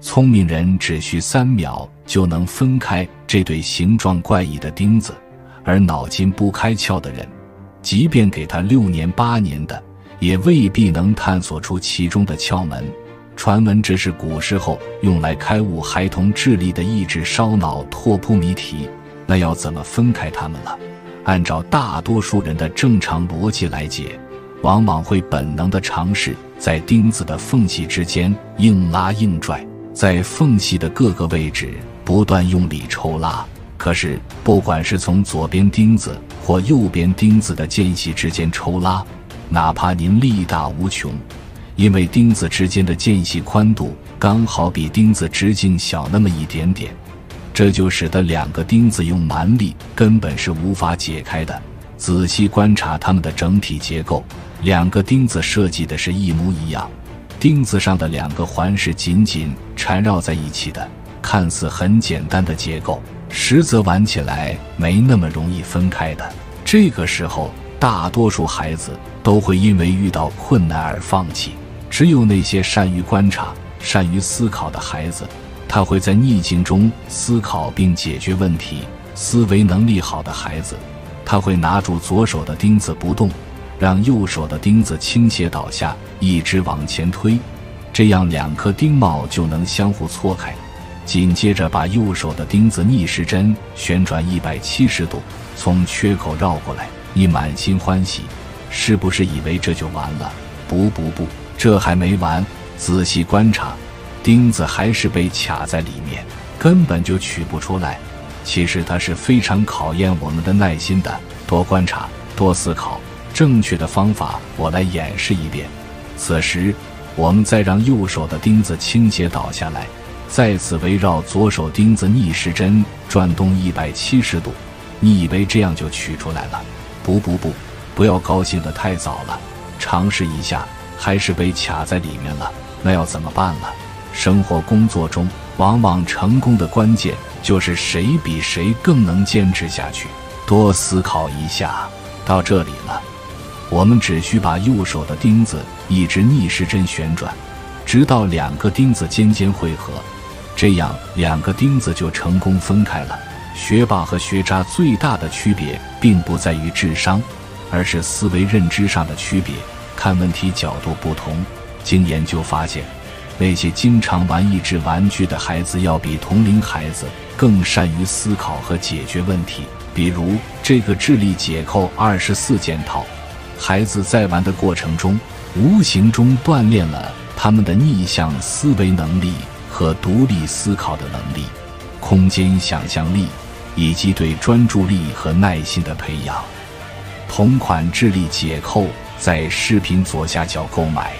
聪明人只需三秒就能分开这对形状怪异的钉子，而脑筋不开窍的人，即便给他六年八年的，也未必能探索出其中的窍门。传闻这是古时候用来开悟孩童智力的意志烧脑拓扑谜题，那要怎么分开它们了？按照大多数人的正常逻辑来解，往往会本能的尝试在钉子的缝隙之间硬拉硬拽，在缝隙的各个位置不断用力抽拉。可是，不管是从左边钉子或右边钉子的间隙之间抽拉，哪怕您力大无穷。因为钉子之间的间隙宽度刚好比钉子直径小那么一点点，这就使得两个钉子用蛮力根本是无法解开的。仔细观察它们的整体结构，两个钉子设计的是一模一样，钉子上的两个环是紧紧缠绕在一起的。看似很简单的结构，实则玩起来没那么容易分开的。这个时候，大多数孩子都会因为遇到困难而放弃。只有那些善于观察、善于思考的孩子，他会在逆境中思考并解决问题。思维能力好的孩子，他会拿住左手的钉子不动，让右手的钉子倾斜倒下，一直往前推，这样两颗钉帽就能相互错开。紧接着把右手的钉子逆时针旋转一百七十度，从缺口绕过来。你满心欢喜，是不是以为这就完了？不不不。这还没完，仔细观察，钉子还是被卡在里面，根本就取不出来。其实它是非常考验我们的耐心的。多观察，多思考，正确的方法我来演示一遍。此时，我们再让右手的钉子倾斜倒下来，再次围绕左手钉子逆时针转动一百七十度。你以为这样就取出来了？不不不，不要高兴得太早了，尝试一下。还是被卡在里面了，那要怎么办了？生活工作中，往往成功的关键就是谁比谁更能坚持下去。多思考一下，到这里了，我们只需把右手的钉子一直逆时针旋转，直到两个钉子尖尖汇合，这样两个钉子就成功分开了。学霸和学渣最大的区别，并不在于智商，而是思维认知上的区别。看问题角度不同，经研究发现，那些经常玩益智玩具的孩子，要比同龄孩子更善于思考和解决问题。比如这个智力解扣二十四件套，孩子在玩的过程中，无形中锻炼了他们的逆向思维能力和独立思考的能力、空间想象力以及对专注力和耐心的培养。同款智力解扣。在视频左下角购买。